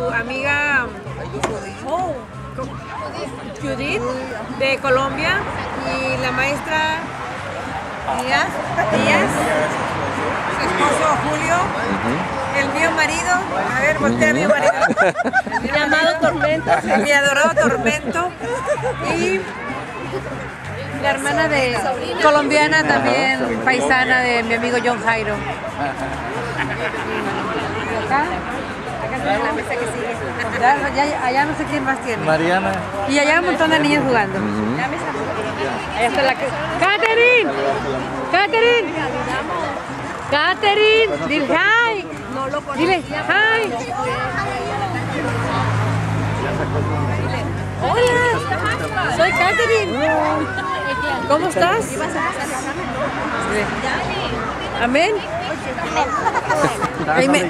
su amiga oh, Judith de Colombia y la maestra Díaz, Díaz su esposo Julio, el mío marido, a ver, voltea a mi marido, mi amado Tormento, mi adorado Tormento. Y la hermana de colombiana también, paisana de mi amigo John Jairo. Y acá, acá está la mesa que sigue. Ya- ya- allá no sé quién más tiene. Mariana. Y allá hay un montón de niños jugando. Ya me está- Allá está la que... ¡Catherine! ¡Catherine! ¡Catherine! Dile hi. Dile hi. Hola, soy Catherine. ¿Cómo estás? Amén. Me-